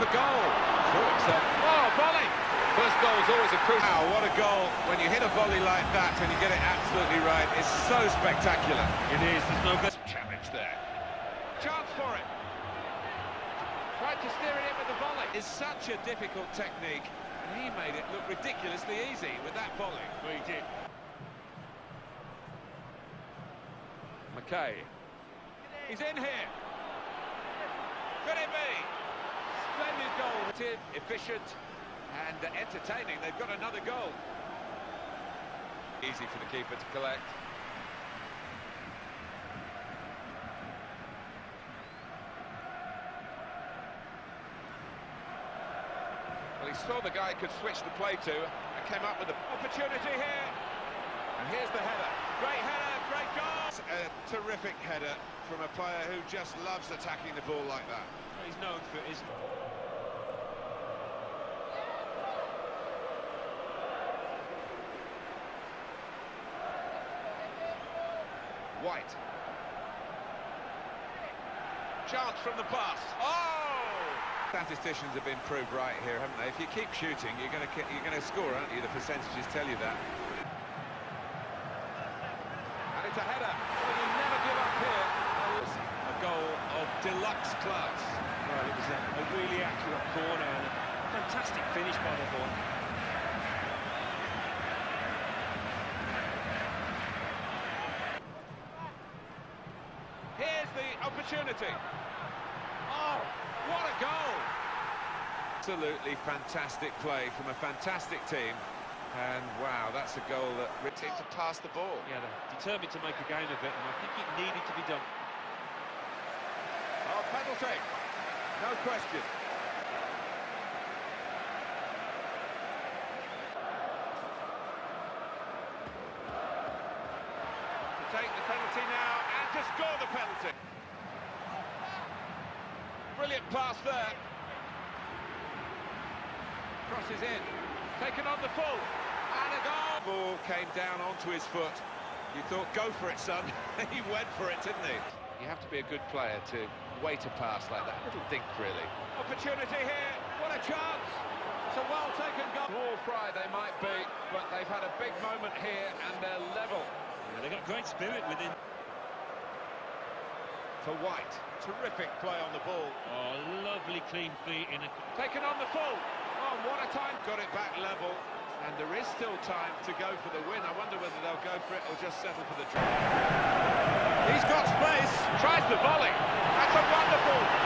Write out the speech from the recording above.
for goal. Oh, volley! First goal is always a crucial. Wow, what a goal. When you hit a volley like that and you get it absolutely right, it's so spectacular. It is, there's no good challenge there. Chance for it. Tried to steer it in with the volley. It's such a difficult technique, and he made it look ridiculously easy with that volley. Well, he did. McKay. He's in here. Could it be? Splendid goal. Efficient and entertaining. They've got another goal. Easy for the keeper to collect. Well, he saw the guy could switch the play to and came up with the opportunity here. And here's the header. Great header, great goal. It's a terrific header from a player who just loves attacking the ball like that. He's known for his... White. Chance from the pass. Oh! Statisticians have been proved right here, haven't they? If you keep shooting, you're going to you're going to score, aren't you? The percentages tell you that. And it's a header. Well, you never give up here. A goal of deluxe class. Well, it was a, a really accurate corner and a fantastic finish by the boy. Here's the opportunity. Oh, what a goal! Absolutely fantastic play from a fantastic team. And wow, that's a goal that seemed to pass the ball. Yeah, they're determined to make a game of it, and I think it needed to be done. Oh, penalty. No question. To take the penalty now and to score the penalty. Brilliant pass there. Crosses in. Taken on the full. And a goal. Ball came down onto his foot. You thought, go for it, son. he went for it, didn't he? You have to be a good player to weight a pass like that. Little dink, really. Opportunity here. What a chance. It's a well-taken goal. Small fry they might be, but they've had a big moment here and they're level. Yeah, they've got great spirit within. For White. Terrific play on the ball. Oh, lovely clean feet in a... Taken on the full. Oh, what a time. Got it back level. And there is still time to go for the win. I wonder whether they'll go for it or just settle for the draw. He's got space. Tries the volley. That's a wonderful